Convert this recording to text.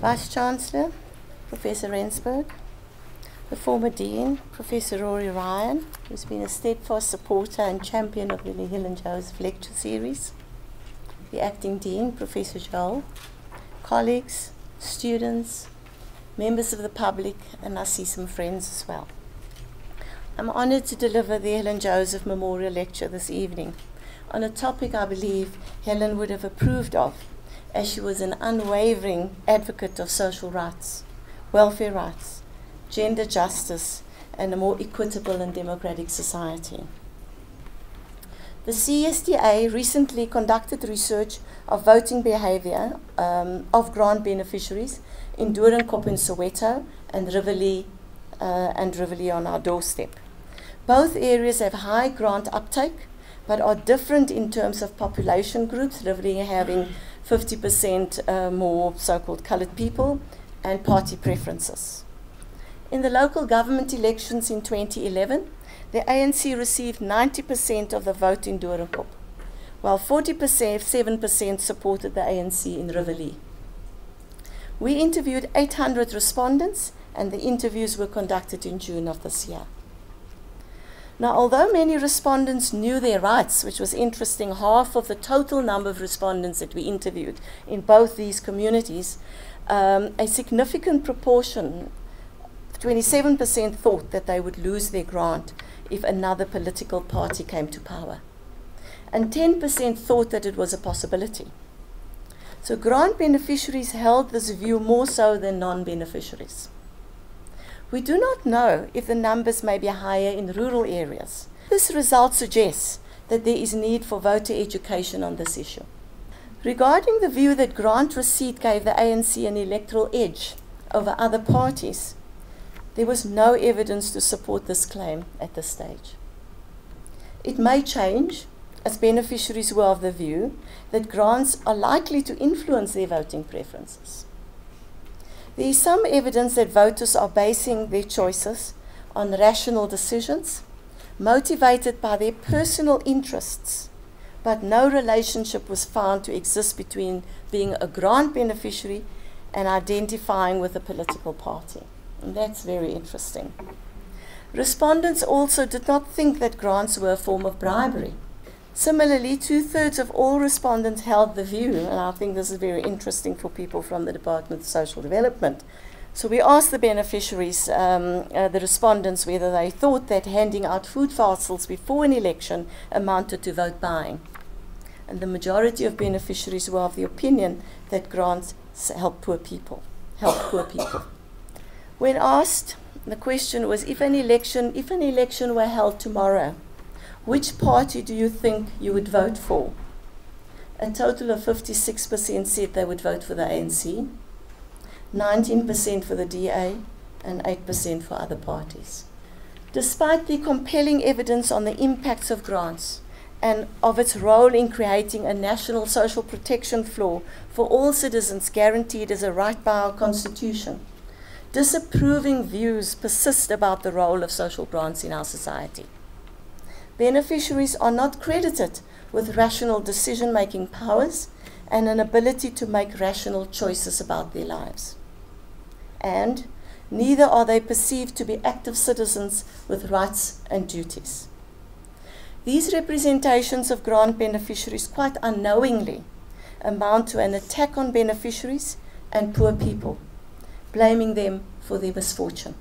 Vice Chancellor, Professor Rensburg, the former Dean, Professor Rory Ryan, who's been a steadfast supporter and champion of the Helen Joseph Lecture Series, the Acting Dean, Professor Joel, colleagues, students, members of the public, and I see some friends as well. I'm honored to deliver the Helen Joseph Memorial Lecture this evening on a topic I believe Helen would have approved of, as she was an unwavering advocate of social rights, welfare rights, gender justice, and a more equitable and democratic society. The CSDA recently conducted research of voting behavior um, of grant beneficiaries in Doornkop in Soweto and Riverlea uh, and Riverlea on our doorstep. Both areas have high grant uptake, but are different in terms of population groups, Riverlea having 50% uh, more so-called colored people, and party preferences. In the local government elections in 2011, the ANC received 90% of the vote in Doornkop, while 40%, 7% supported the ANC in Riverlea. We interviewed 800 respondents, and the interviews were conducted in June of this year. Now, although many respondents knew their rights, which was interesting, half of the total number of respondents that we interviewed in both these communities, um, a significant proportion, 27%, thought that they would lose their grant if another political party came to power. And 10% thought that it was a possibility. So grant beneficiaries held this view more so than non beneficiaries. We do not know if the numbers may be higher in rural areas. This result suggests that there is need for voter education on this issue. Regarding the view that grant receipt gave the ANC an electoral edge over other parties, there was no evidence to support this claim at this stage. It may change as beneficiaries were of the view that grants are likely to influence their voting preferences. There is some evidence that voters are basing their choices on rational decisions, motivated by their personal interests, but no relationship was found to exist between being a grant beneficiary and identifying with a political party. And that's very interesting. Respondents also did not think that grants were a form of bribery. Similarly, two thirds of all respondents held the view, and I think this is very interesting for people from the Department of Social Development. So we asked the beneficiaries, um, uh, the respondents, whether they thought that handing out food parcels before an election amounted to vote buying. And the majority of beneficiaries were of the opinion that grants help poor people, help poor people. When asked, the question was if an election, if an election were held tomorrow, which party do you think you would vote for? A total of 56% said they would vote for the ANC, 19% for the DA, and 8% for other parties. Despite the compelling evidence on the impacts of grants and of its role in creating a national social protection floor for all citizens guaranteed as a right by our Constitution, disapproving views persist about the role of social grants in our society beneficiaries are not credited with rational decision making powers and an ability to make rational choices about their lives. And neither are they perceived to be active citizens with rights and duties. These representations of grant beneficiaries quite unknowingly amount to an attack on beneficiaries and poor people, blaming them for their misfortune.